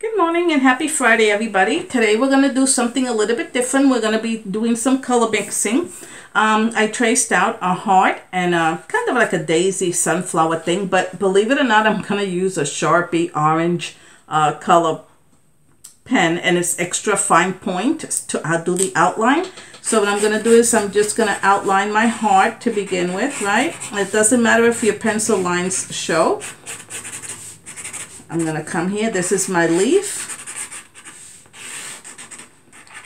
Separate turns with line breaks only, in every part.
Good morning and happy Friday, everybody. Today we're going to do something a little bit different. We're going to be doing some color mixing. Um, I traced out a heart and a, kind of like a daisy sunflower thing, but believe it or not, I'm going to use a Sharpie orange uh, color pen and it's extra fine point to uh, do the outline. So what I'm going to do is I'm just going to outline my heart to begin with, right? It doesn't matter if your pencil lines show. I'm going to come here. This is my leaf.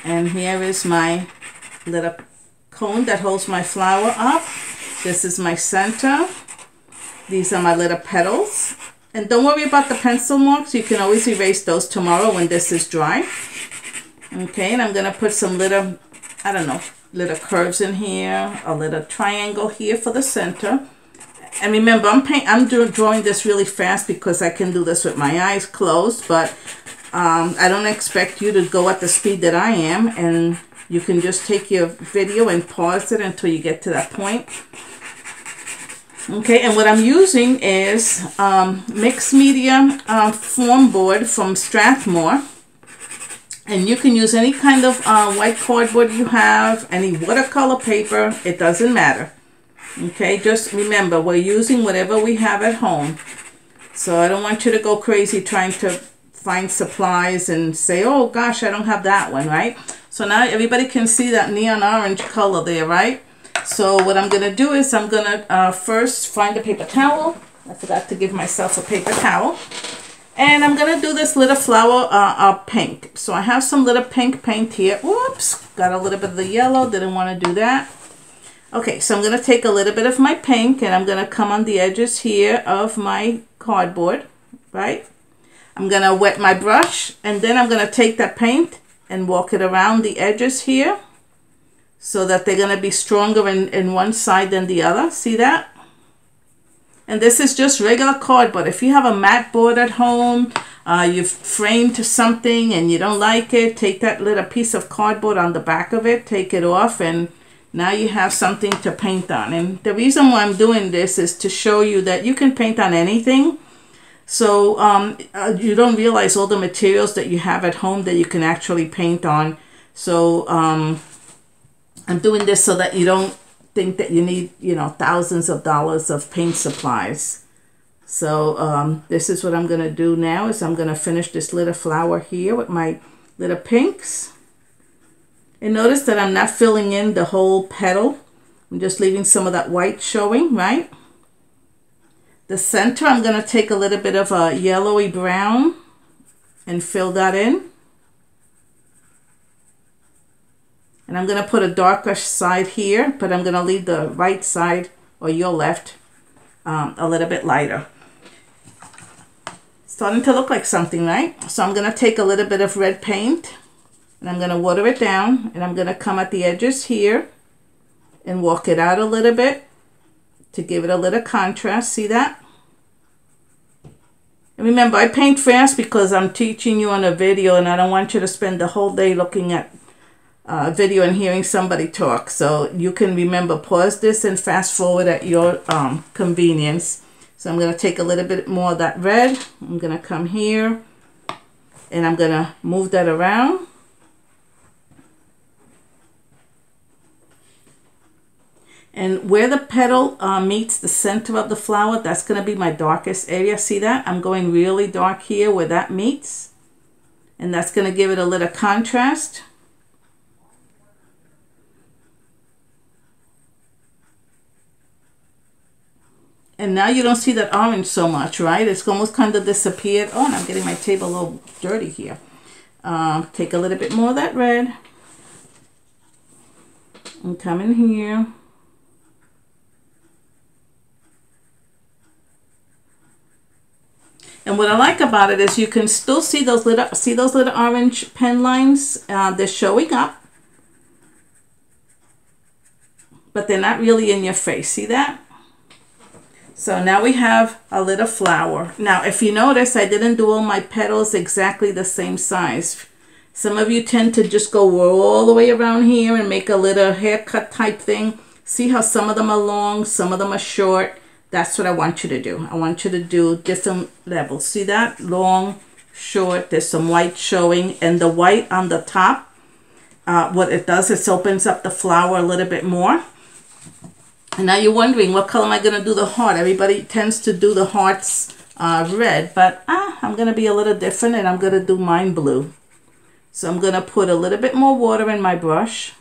And here is my little cone that holds my flower up. This is my center. These are my little petals. And don't worry about the pencil marks. You can always erase those tomorrow when this is dry. Okay, and I'm going to put some little, I don't know, little curves in here. A little triangle here for the center. And remember, I'm paint, I'm doing drawing this really fast because I can do this with my eyes closed, but um, I don't expect you to go at the speed that I am, and you can just take your video and pause it until you get to that point. Okay, and what I'm using is um, mixed media uh, foam board from Strathmore. And you can use any kind of uh, white cardboard you have, any watercolor paper, it doesn't matter. Okay, just remember, we're using whatever we have at home. So I don't want you to go crazy trying to find supplies and say, oh gosh, I don't have that one, right? So now everybody can see that neon orange color there, right? So what I'm going to do is I'm going to uh, first find a paper towel. I forgot to give myself a paper towel. And I'm going to do this little flower uh, uh, pink. So I have some little pink paint here. Whoops, got a little bit of the yellow. Didn't want to do that. Okay, so I'm going to take a little bit of my pink and I'm going to come on the edges here of my cardboard, right? I'm going to wet my brush and then I'm going to take that paint and walk it around the edges here so that they're going to be stronger in, in one side than the other. See that? And this is just regular cardboard. If you have a mat board at home, uh, you've framed something and you don't like it, take that little piece of cardboard on the back of it, take it off and now you have something to paint on. And the reason why I'm doing this is to show you that you can paint on anything. So um, uh, you don't realize all the materials that you have at home that you can actually paint on. So um, I'm doing this so that you don't think that you need, you know, thousands of dollars of paint supplies. So um, this is what I'm going to do now is I'm going to finish this little flower here with my little pinks. And notice that I'm not filling in the whole petal. I'm just leaving some of that white showing, right? The center, I'm going to take a little bit of a yellowy brown and fill that in. And I'm going to put a darker side here, but I'm going to leave the right side or your left um, a little bit lighter. Starting to look like something, right? So I'm going to take a little bit of red paint and I'm going to water it down and I'm going to come at the edges here and walk it out a little bit to give it a little contrast. See that? And remember, I paint fast because I'm teaching you on a video and I don't want you to spend the whole day looking at a video and hearing somebody talk. So you can remember, pause this and fast forward at your um, convenience. So I'm going to take a little bit more of that red. I'm going to come here and I'm going to move that around. And where the petal uh, meets the center of the flower, that's going to be my darkest area. See that? I'm going really dark here where that meets. And that's going to give it a little contrast. And now you don't see that orange so much, right? It's almost kind of disappeared. Oh, and I'm getting my table a little dirty here. Uh, take a little bit more of that red. And come in here. And what I like about it is you can still see those little see those little orange pen lines. Uh, they're showing up, but they're not really in your face. See that? So now we have a little flower. Now, if you notice, I didn't do all my petals exactly the same size. Some of you tend to just go all the way around here and make a little haircut type thing. See how some of them are long, some of them are short. That's what I want you to do. I want you to do different levels. See that? Long, short. There's some white showing and the white on the top, uh, what it does is opens up the flower a little bit more. And now you're wondering, what color am I going to do the heart? Everybody tends to do the hearts uh, red, but ah, I'm going to be a little different and I'm going to do mine blue. So I'm going to put a little bit more water in my brush.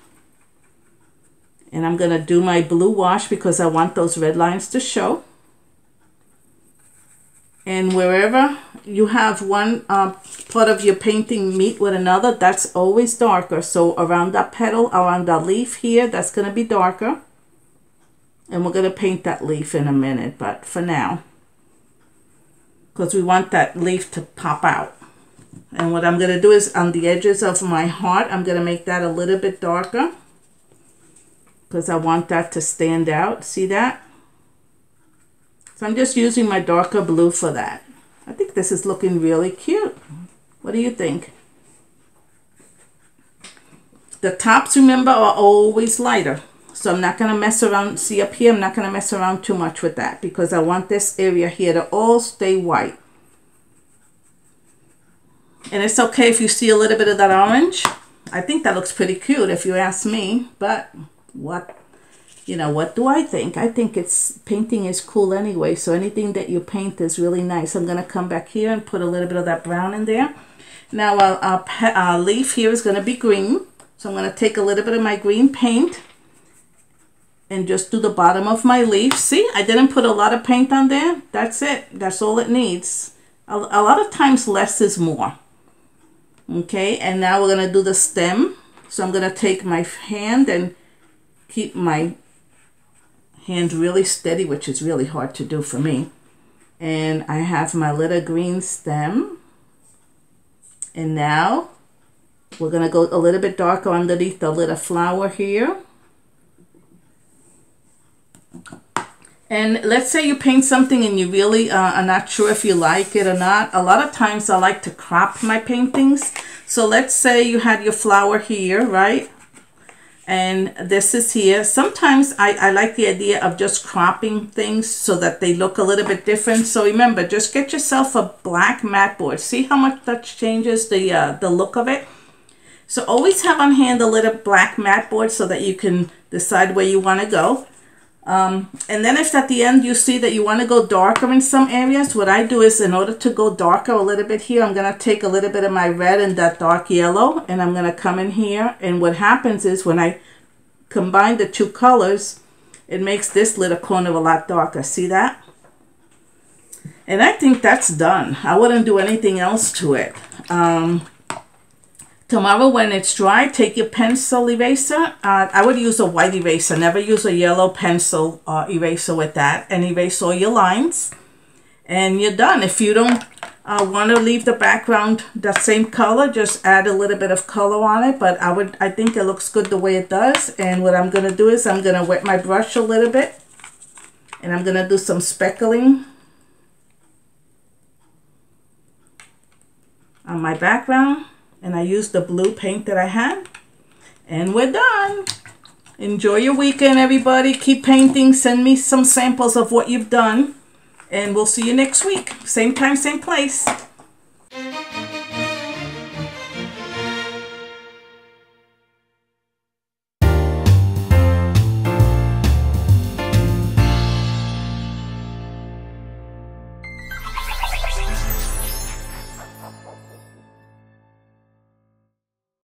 And I'm going to do my blue wash because I want those red lines to show. And wherever you have one uh, part of your painting meet with another, that's always darker. So around that petal, around that leaf here, that's going to be darker. And we're going to paint that leaf in a minute, but for now, because we want that leaf to pop out. And what I'm going to do is on the edges of my heart, I'm going to make that a little bit darker because I want that to stand out. See that? So I'm just using my darker blue for that. I think this is looking really cute. What do you think? The tops, remember, are always lighter. So I'm not going to mess around. See up here, I'm not going to mess around too much with that because I want this area here to all stay white. And it's okay if you see a little bit of that orange. I think that looks pretty cute if you ask me. But what you know what do I think? I think it's painting is cool anyway so anything that you paint is really nice. I'm gonna come back here and put a little bit of that brown in there. Now our, our, our leaf here is gonna be green so I'm gonna take a little bit of my green paint and just do the bottom of my leaf. See I didn't put a lot of paint on there. That's it. That's all it needs. A, a lot of times less is more. Okay and now we're gonna do the stem. So I'm gonna take my hand and keep my hand really steady, which is really hard to do for me. And I have my little green stem. And now we're going to go a little bit darker underneath the little flower here. And let's say you paint something and you really uh, are not sure if you like it or not. A lot of times I like to crop my paintings. So let's say you had your flower here, right? And this is here. Sometimes I, I like the idea of just cropping things so that they look a little bit different. So remember, just get yourself a black mat board. See how much that changes the, uh, the look of it? So always have on hand a little black mat board so that you can decide where you want to go. Um, and then if at the end you see that you want to go darker in some areas, what I do is in order to go darker a little bit here, I'm going to take a little bit of my red and that dark yellow and I'm going to come in here. And what happens is when I combine the two colors, it makes this little corner a lot darker. See that? And I think that's done. I wouldn't do anything else to it. Um, Tomorrow when it's dry, take your pencil eraser. Uh, I would use a white eraser. Never use a yellow pencil uh, eraser with that. And erase all your lines. And you're done. If you don't uh, want to leave the background the same color, just add a little bit of color on it. But I would, I think it looks good the way it does. And what I'm going to do is I'm going to wet my brush a little bit. And I'm going to do some speckling on my background and I used the blue paint that I had. And we're done. Enjoy your weekend everybody. Keep painting. Send me some samples of what you've done. And we'll see you next week. Same time same place